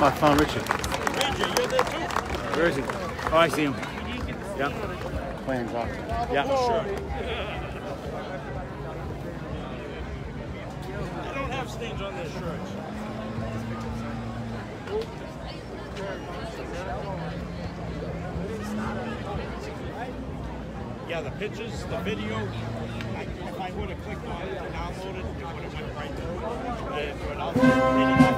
I found Richard. Ranger, you're there too? Where is he? Oh, I see him. Yeah. Playing golf. Yeah. Sure. They don't have stains on their shirts. Yeah, the pictures, the video. I, if I would have clicked on it and downloaded it, it would have went right through. And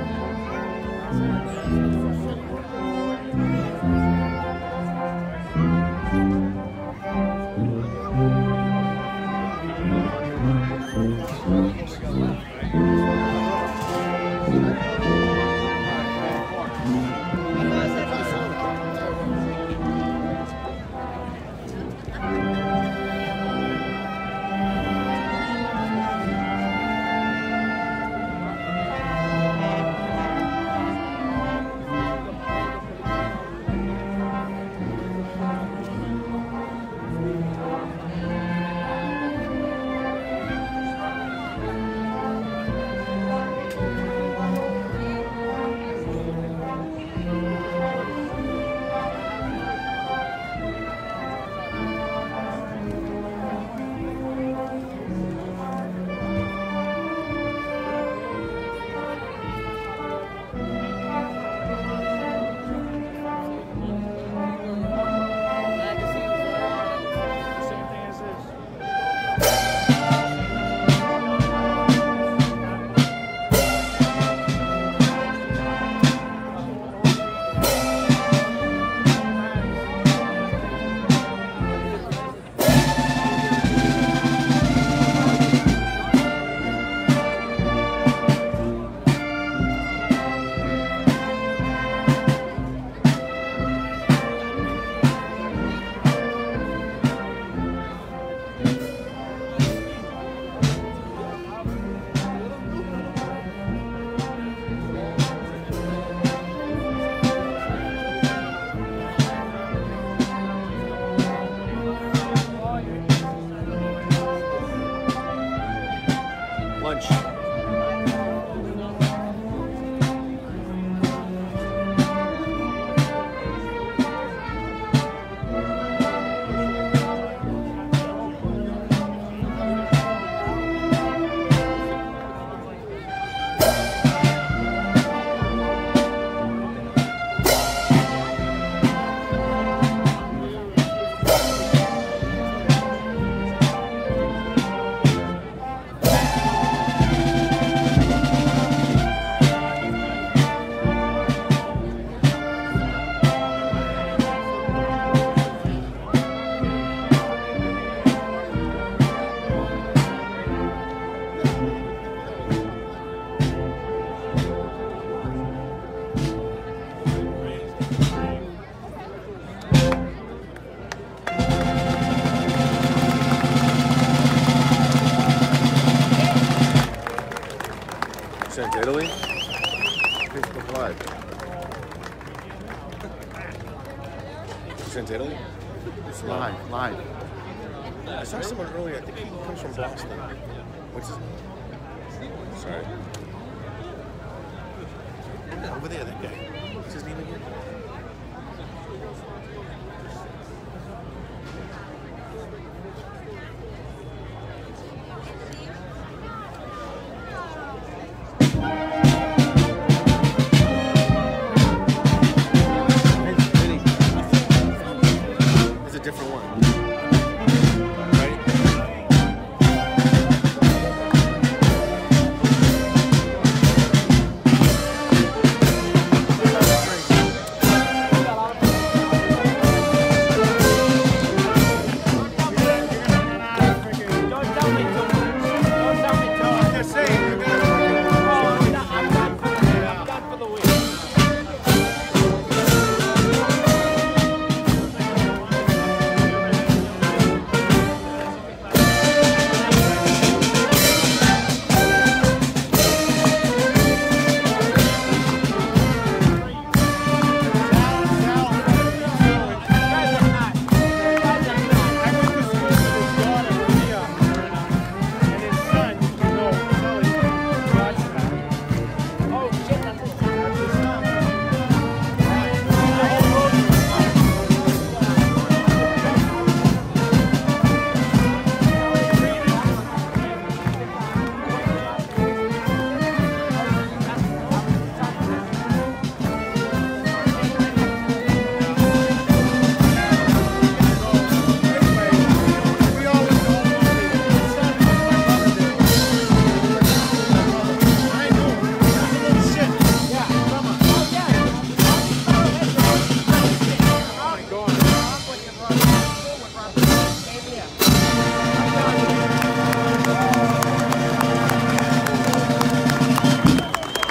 Italy? Facebook Live. Since Italy? It's live, live. I saw someone earlier, I think he comes from Boston. What's his name? Sorry. Over there, that guy. What's his name again?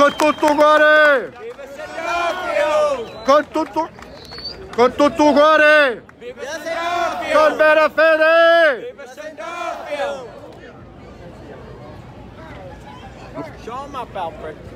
Con tutto cuore! Con tutto... Con tutto cuore! Con vera fede! Show him up, Alfred.